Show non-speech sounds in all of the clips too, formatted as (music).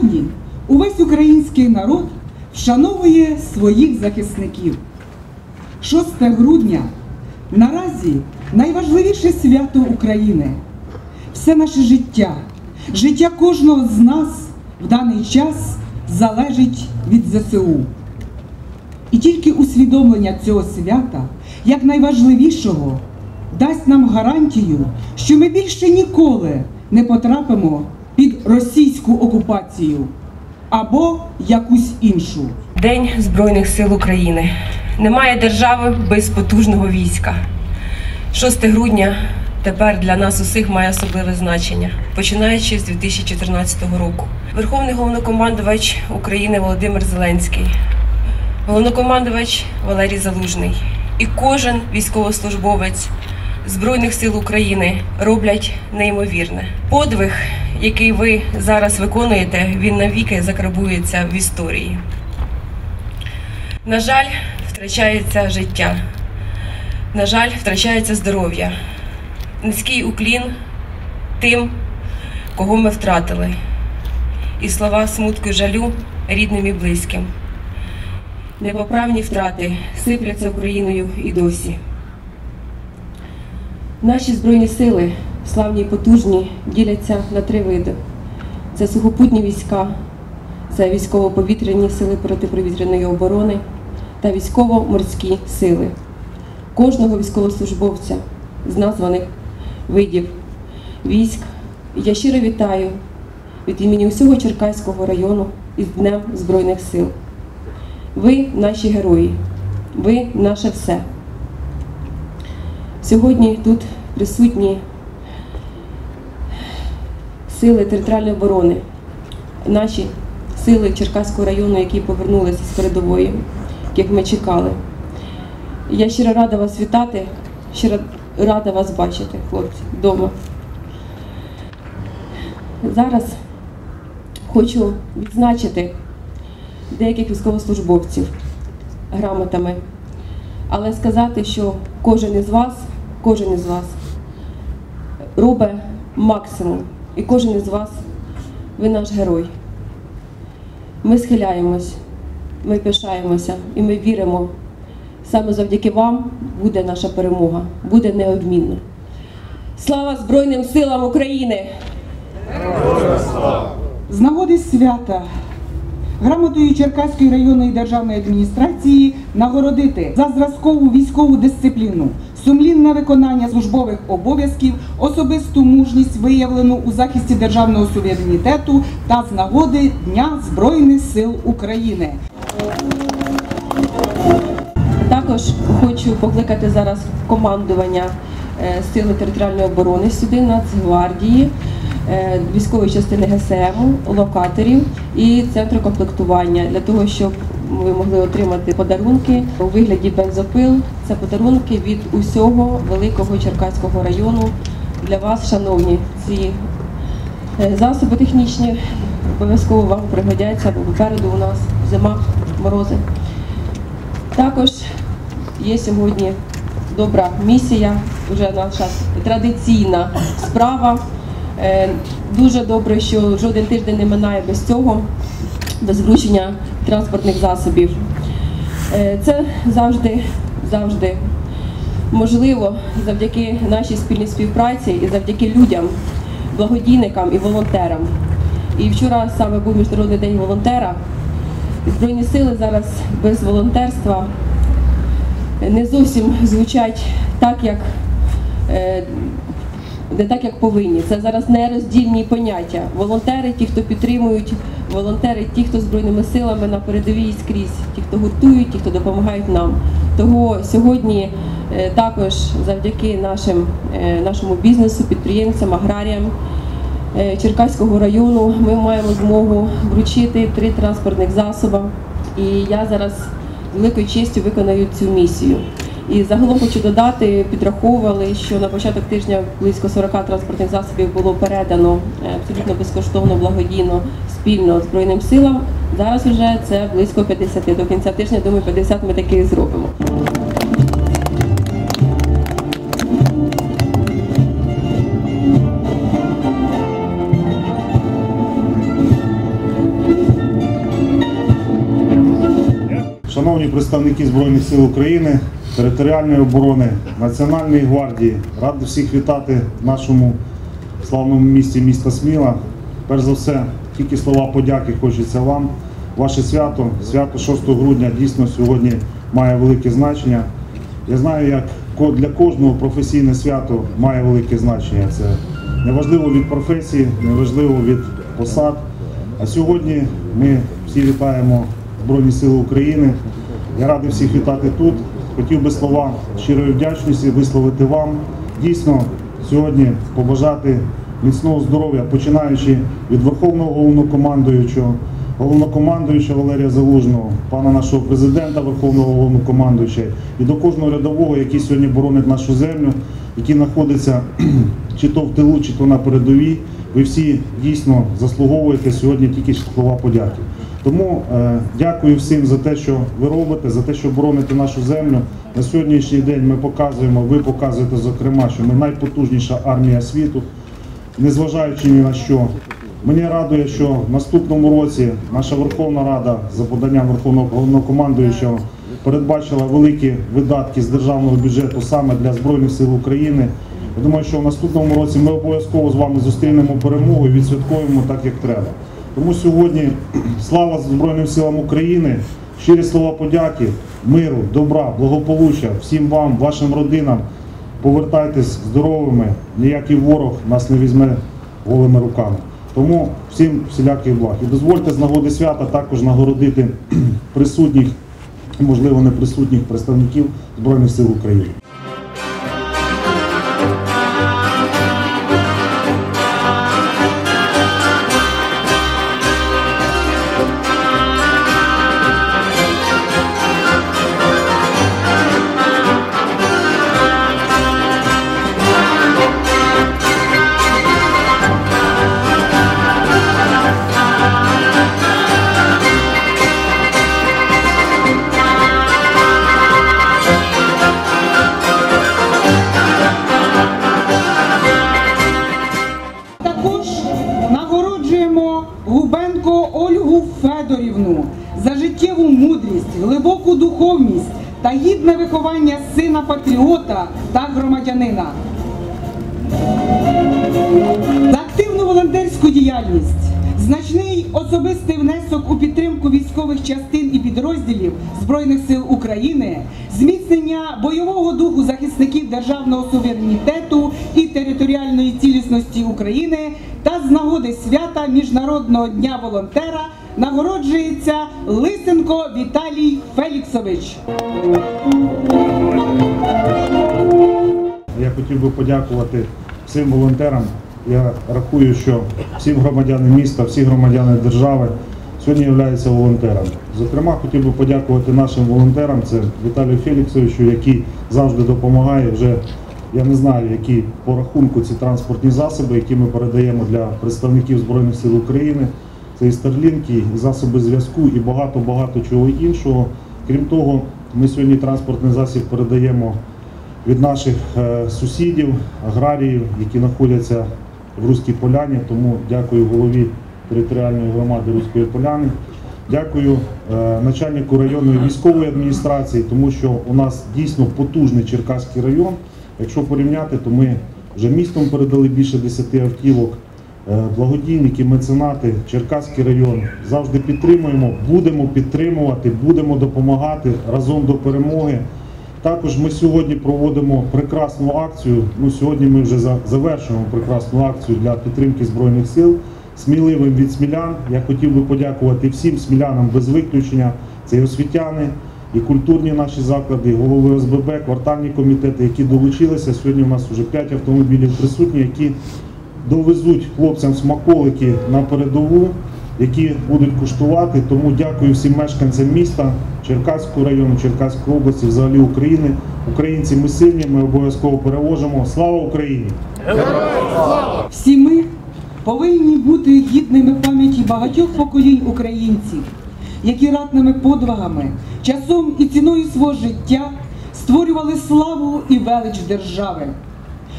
Сьогодні увесь український народ вшановує своїх захисників. 6 грудня наразі найважливіше свято України. Все наше життя, життя кожного з нас в даний час залежить від ЗСУ. І тільки усвідомлення цього свята, як найважливішого, дасть нам гарантію, що ми більше ніколи не потрапимо під російську окупацію або якусь іншу. День Збройних сил України. Немає держави без потужного війська. 6 грудня тепер для нас усіх має особливе значення, починаючи з 2014 року. Верховний головнокомандувач України Володимир Зеленський, головнокомандувач Валерій Залужний і кожен військовослужбовець Збройних сил України роблять неймовірне. Подвиг, який ви зараз виконуєте, він навіки закарбується в історії. На жаль, втрачається життя. На жаль, втрачається здоров'я. Низький уклін тим, кого ми втратили. І слова смутку і жалю рідним і близьким. Непоправні втрати сипляться Україною і досі. Наші збройні сили, славні і потужні, діляться на три види: це сухопутні війська, це військово-повітряні сили протиповітряної оборони та військово-морські сили. Кожного військовослужбовця з названих видів військ я щиро вітаю від імені усього Черкаського району із Днем Збройних сил. Ви наші герої, ви наше все. Сьогодні тут присутні сили територіальної оборони, наші сили Черкаського району, які повернулися з передової, як ми чекали. Я щиро рада вас вітати, щиро рада вас бачити, хлопці, вдома. Зараз хочу відзначити деяких військовослужбовців грамотами, але сказати, що кожен із вас, кожен із вас робить максимум, і кожен із вас ви наш герой. Ми схиляємось, ми пишаємося і ми віримо. Саме завдяки вам буде наша перемога, буде неодмінно. Слава Збройним силам України! З нагоди свята грамотою Черкаської районної державної адміністрації нагородити за зразкову військову дисципліну, сумлінне виконання службових обов'язків, особисту мужність виявлену у захисті державного суверенітету та з нагоди Дня Збройних сил України. Також хочу покликати зараз командування е, Сили територіальної оборони сюди, Нацгвардії, е, військової частини ГСМ, локаторів і центру комплектування для того, щоб ви могли отримати подарунки у вигляді бензопил. Це подарунки від усього великого Черкаського району для вас, шановні. Ці е, засоби технічні обов'язково вам пригодяться, бо попереду у нас зима, морози. Також є сьогодні добра місія, вже наша традиційна справа. Е, Дуже добре, що жоден тиждень не минає без цього, без вручення транспортних засобів. Е, Це завжди, завжди можливо завдяки нашій спільній співпраці і завдяки людям, благодійникам і волонтерам. І вчора саме був Міжнародний день волонтера. Збройні сили зараз без волонтерства не зовсім звучать так, як е, не так, як повинні. Це зараз нероздільні поняття. Волонтери, ті, хто підтримують, волонтери, ті, хто збройними силами на передовій скрізь, ті, хто гуртують, ті, хто допомагають нам. Того сьогодні е, також завдяки нашим, е, нашому бізнесу, підприємцям, аграріям. е, Черкаського району ми маємо змогу вручити три транспортних засоби. І я зараз з великою честю виконаю цю місію. І загалом хочу додати, підраховували, що на початок тижня близько 40 транспортних засобів було передано абсолютно безкоштовно, благодійно, спільно Збройним силам. Зараз вже це близько 50. До кінця тижня, думаю, 50 ми таких зробимо. Шановні представники Збройних сил України, територіальної оборони, Національної гвардії, радий всіх вітати в нашому славному місті міста Сміла. Перш за все тільки слова подяки хочеться вам. Ваше свято, свято 6 грудня дійсно сьогодні має велике значення. Я знаю, як для кожного професійне свято має велике значення. Це неважливо від професії, неважливо від посад. А сьогодні ми всі вітаємо Збройні Сили України. Я радий всіх вітати тут. Хотів би слова щирої вдячності висловити вам. Дійсно, сьогодні побажати міцного здоров'я, починаючи від Верховного головнокомандуючого, головнокомандуючого Валерія Залужного, пана нашого президента, Верховного головнокомандуюча і до кожного рядового, який сьогодні боронить нашу землю, який знаходиться (clears throat) чи то в тилу, чи то на передовій. Ви всі дійсно заслуговуєте сьогодні тільки слова подяки. Тому е, дякую всім за те, що ви робите, за те, що бороните нашу землю. На сьогоднішній день ми показуємо, ви показуєте зокрема, що ми найпотужніша армія світу, незважаючи ні на що. Мені радує, що в наступному році наша Верховна Рада за поданням Верховного Головнокомандуючого передбачила великі видатки з державного бюджету саме для Збройних сил України. Я думаю, що в наступному році ми обов'язково з вами зустрінемо перемогу і відсвяткуємо так, як треба. Тому сьогодні слава Збройним силам України, щирі слова подяки, миру, добра, благополуччя всім вам, вашим родинам. Повертайтесь здоровими, ніякий ворог нас не візьме голими руками. Тому всім всіляких благ. І дозвольте з нагоди свята також нагородити (clears throat) присутніх, можливо, неприсутніх представників Збройних сил України. Гідне виховання сина патріота та громадянина. За активну волонтерську діяльність, значний особистий внесок у підтримку військових частин і підрозділів Збройних сил України, зміцнення бойового духу захисників державного суверенітету і територіальної цілісності України та з нагоди свята Міжнародного дня волонтера нагороджується Лисенко Віталій Феліксович. Я хотів би подякувати всім волонтерам. Я рахую, що всі громадяни міста, всі громадяни держави сьогодні являються волонтерами. Зокрема, хотів би подякувати нашим волонтерам, це Віталію Феліксовичу, який завжди допомагає вже. Я не знаю, які по рахунку ці транспортні засоби, які ми передаємо для представників Збройних сил України. Це і старлінки, і засоби зв'язку, і багато-багато чого іншого. Крім того, ми сьогодні транспортний засіб передаємо від наших е, сусідів, аграріїв, які знаходяться в Руській Поляні. Тому дякую голові територіальної громади Руської Поляни. Дякую е, начальнику районної військової адміністрації, тому що у нас дійсно потужний Черкаський район. Якщо порівняти, то ми вже містом передали більше 10 автівок. Е, Благодійники, меценати, Черкаський район завжди підтримуємо, будемо підтримувати, будемо допомагати разом до перемоги. Також ми сьогодні проводимо прекрасну акцію. Ну, сьогодні ми вже завершуємо прекрасну акцію для підтримки Збройних сил. Сміливим від смілян. Я хотів би подякувати всім смілянам без виключення. Це і освітяни, і культурні наші заклади, і голови ОСББ, квартальні комітети, які долучилися. Сьогодні у нас вже 5 автомобілів присутні, які довезуть хлопцям смаколики на передову, які будуть куштувати. Тому дякую всім мешканцям міста, Черкаського району, Черкаської області, взагалі України. Українці ми сильні, ми обов'язково переможемо. Слава Україні! Всі ми повинні бути гідними пам'яті багатьох поколінь українців, які ратними подвигами, часом і ціною свого життя створювали славу і велич держави,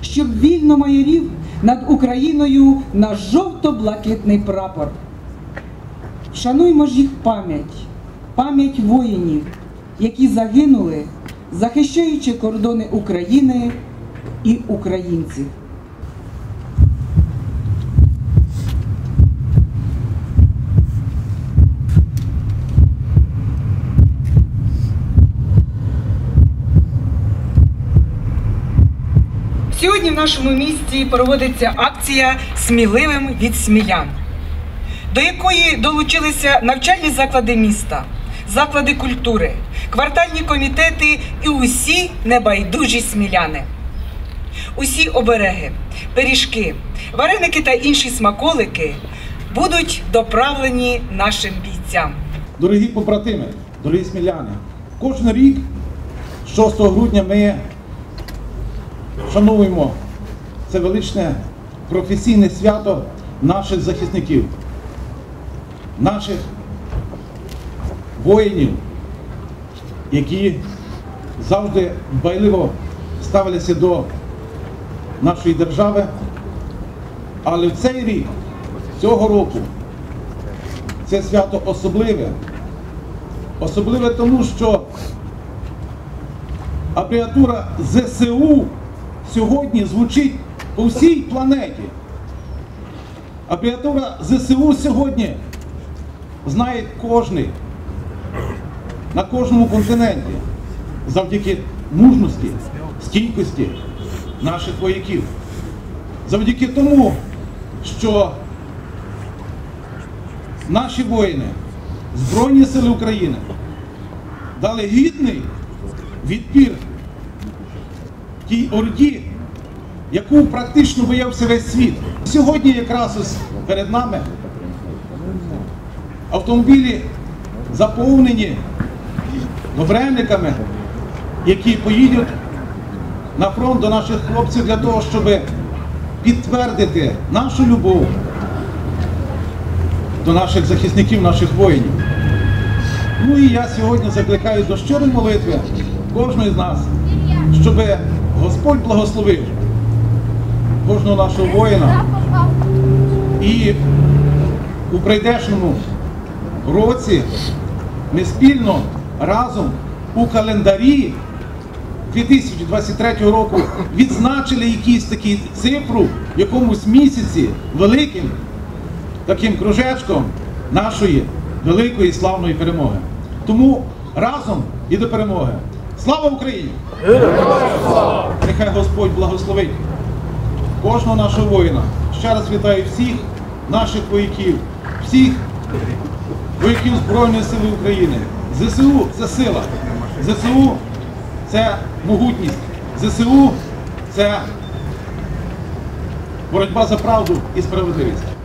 щоб вільно майорів над Україною наш жовто-блакитний прапор. Вшануймо ж їх пам'ять, пам'ять воїнів, які загинули, захищаючи кордони України і українців. Сьогодні в нашому місті проводиться акція Сміливим від сміян, до якої долучилися навчальні заклади міста, заклади культури, квартальні комітети і усі небайдужі сміляни. Усі обереги, пиріжки, вареники та інші смаколики будуть доправлені нашим бійцям. Дорогі побратими, дорогі сміляни, кожен рік, 6 грудня, ми шануємо це величне професійне свято наших захисників, наших воїнів, які завжди дбайливо ставилися до нашої держави. Але в цей рік, цього року, це свято особливе. Особливе тому, що абріатура ЗСУ сьогодні звучить по всій планеті. Абріатура ЗСУ сьогодні знає кожний на кожному континенті завдяки мужності, стійкості наших вояків. Завдяки тому, що наші воїни, Збройні Сили України дали гідний відпір тій орді, яку практично боявся весь світ. Сьогодні якраз ось перед нами автомобілі заповнені добренниками, які поїдуть на фронт до наших хлопців для того, щоб підтвердити нашу любов до наших захисників, наших воїнів. Ну і я сьогодні закликаю до щирої молитви кожного з нас, щоб Господь благословив кожного нашого воїна і у прийдешньому році ми спільно разом у календарі 2023 року відзначили якісь такі цифру в якомусь місяці великим таким кружечком нашої великої славної перемоги. Тому разом і до перемоги. Слава Україні! Нехай Господь благословить кожного нашого воїна. Ще раз вітаю всіх наших вояків, всіх вояків Збройної сили України. ЗСУ це сила. ЗСУ це могутність. ЗСУ це боротьба за правду і справедливість.